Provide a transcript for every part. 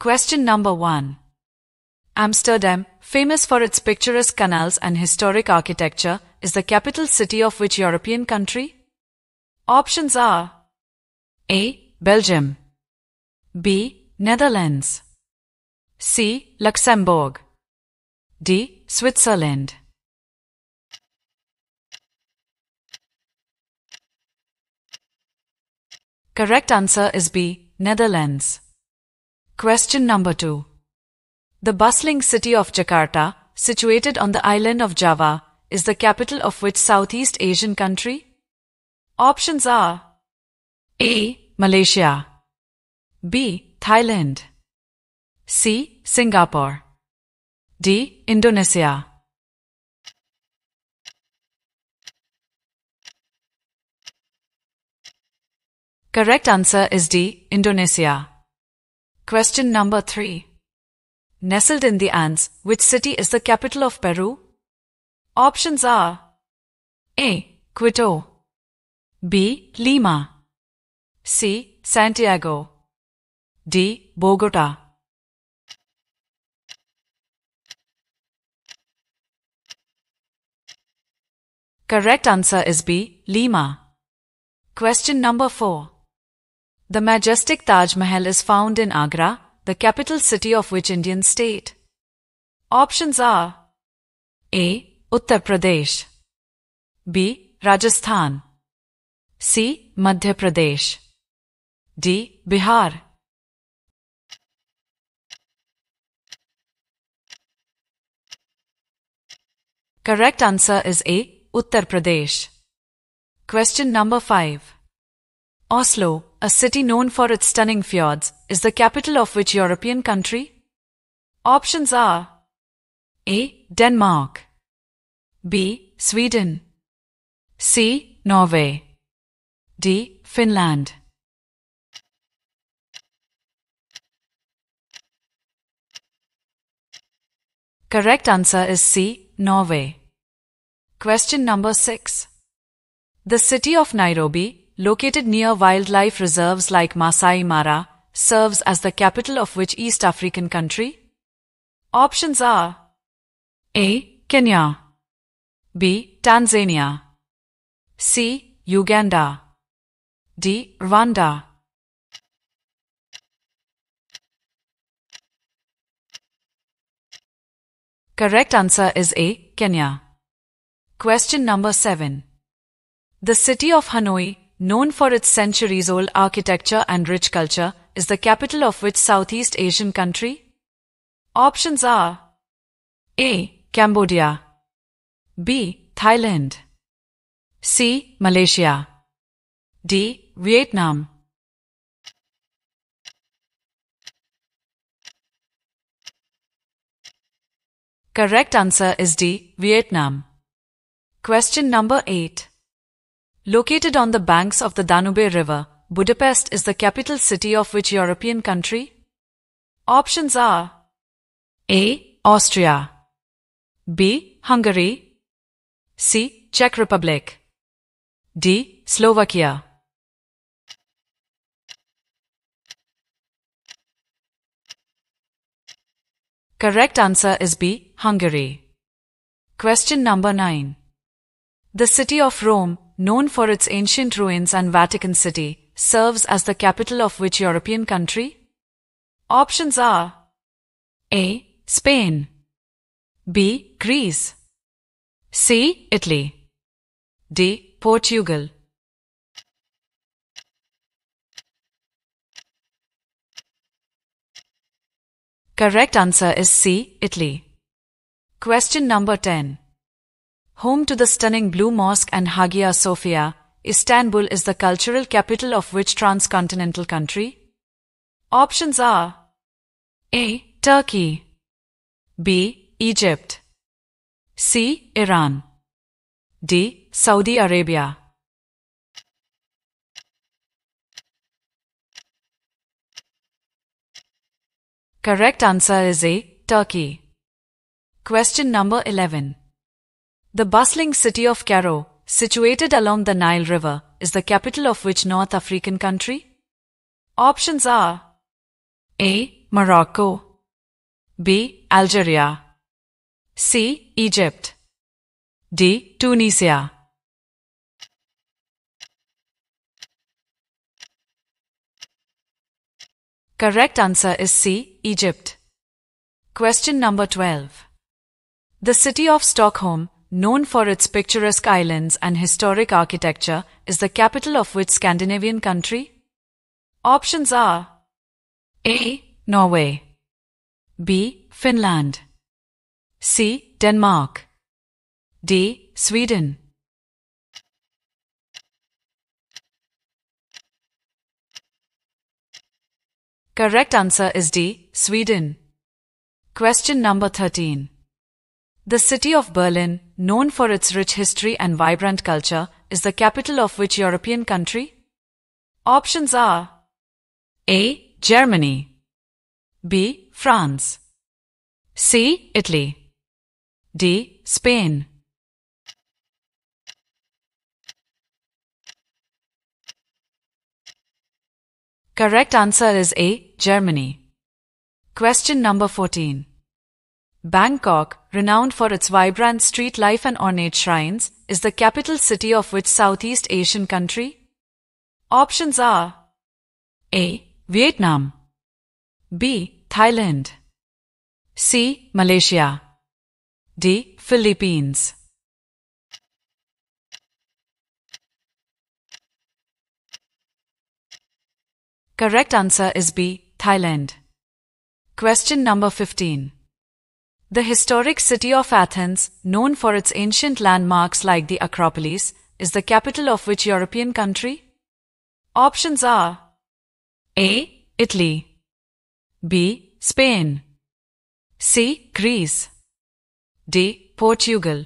Question number 1. Amsterdam, famous for its picturesque canals and historic architecture, is the capital city of which European country? Options are A. Belgium B. Netherlands C. Luxembourg D. Switzerland Correct answer is B. Netherlands. Question number 2. The bustling city of Jakarta, situated on the island of Java, is the capital of which Southeast Asian country? Options are A. Malaysia B. Thailand C. Singapore D. Indonesia Correct answer is D. Indonesia. Question number 3. Nestled in the Andes, which city is the capital of Peru? Options are A. Quito B. Lima C. Santiago D. Bogota Correct answer is B. Lima. Question number 4. The majestic Taj Mahal is found in Agra, the capital city of which Indian state? Options are A. Uttar Pradesh B. Rajasthan C. Madhya Pradesh D. Bihar Correct answer is A. Uttar Pradesh. Question number 5. Oslo, a city known for its stunning fjords, is the capital of which European country? Options are A. Denmark B. Sweden C. Norway D. Finland Correct answer is C. Norway. Question number 6. The city of Nairobi, located near wildlife reserves like Masai Mara, serves as the capital of which East African country? Options are A. Kenya B. Tanzania C. Uganda D. Rwanda Correct answer is A. Kenya. Question number 7. The city of Hanoi, known for its centuries old architecture and rich culture, is the capital of which Southeast Asian country? Options are A. Cambodia B. Thailand C. Malaysia D. Vietnam Correct answer is D. Vietnam. Question number 8. Located on the banks of the Danube River, Budapest is the capital city of which European country? Options are A. Austria B. Hungary C. Czech Republic D. Slovakia Correct answer is B. Hungary. Question number 9. The city of Rome, known for its ancient ruins and Vatican City, serves as the capital of which European country? Options are A. Spain B. Greece C. Italy D. Portugal Correct answer is C. Italy. Question number 10. Home to the stunning Blue Mosque and Hagia Sophia, Istanbul is the cultural capital of which transcontinental country? Options are A. Turkey B. Egypt C. Iran D. Saudi Arabia Correct answer is A. Turkey. Question number 11. The bustling city of Cairo, situated along the Nile River, is the capital of which North African country? Options are A. Morocco. B. Algeria. C. Egypt. D. Tunisia. Correct answer is C. Egypt. Question number 12. The city of Stockholm, known for its picturesque islands and historic architecture, is the capital of which Scandinavian country? Options are A. Norway B. Finland C. Denmark D. Sweden Correct answer is D. Sweden. Question number 13. The city of Berlin, known for its rich history and vibrant culture, is the capital of which European country? Options are A. Germany B. France C. Italy D. Spain Correct answer is A. Germany. Question number 14. Bangkok, renowned for its vibrant street life and ornate shrines, is the capital city of which Southeast Asian country? Options are A. Vietnam B. Thailand C. Malaysia D. Philippines Correct answer is B. Thailand. Question number 15. The historic city of Athens, known for its ancient landmarks like the Acropolis, is the capital of which European country? Options are A. Italy B. Spain C. Greece D. Portugal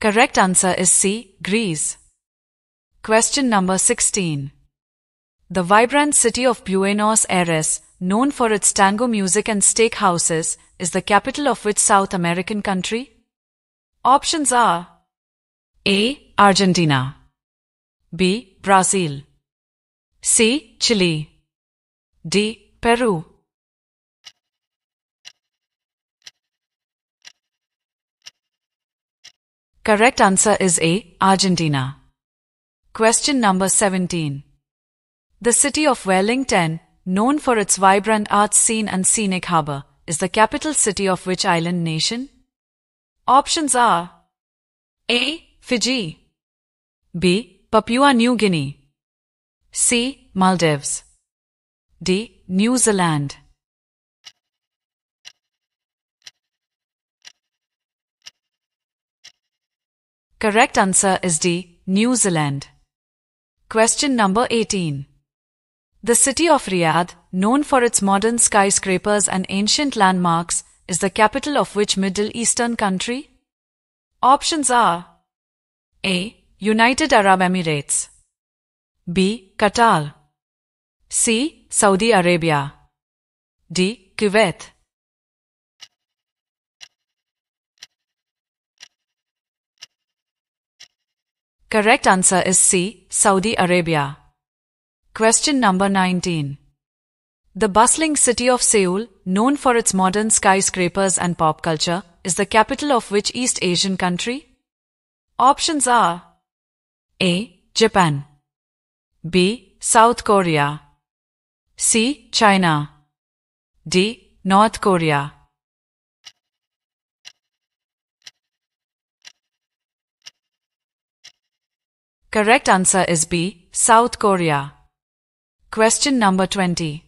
Correct answer is C. Greece. Question number 16. The vibrant city of Buenos Aires, known for its tango music and steak houses, is the capital of which South American country? Options are A. Argentina B. Brazil C. Chile D. Peru Correct answer is A. Argentina. Question number 17. The city of Wellington, known for its vibrant arts scene and scenic harbor, is the capital city of which island nation? Options are A. Fiji B. Papua New Guinea C. Maldives D. New Zealand Correct answer is D. New Zealand. Question number 18. The city of Riyadh, known for its modern skyscrapers and ancient landmarks, is the capital of which Middle Eastern country? Options are A. United Arab Emirates B. Qatar C. Saudi Arabia D. Kuwait Correct answer is C. Saudi Arabia. Question number 19. The bustling city of Seoul, known for its modern skyscrapers and pop culture, is the capital of which East Asian country? Options are A. Japan B. South Korea C. China D. North Korea Correct answer is B. South Korea. Question number 20.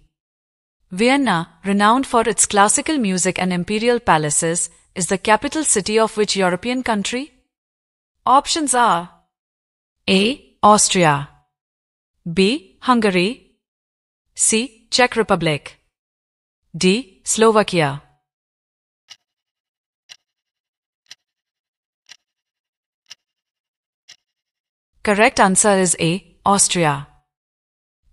Vienna, renowned for its classical music and imperial palaces, is the capital city of which European country? Options are A. Austria B. Hungary C. Czech Republic D. Slovakia Correct answer is A. Austria.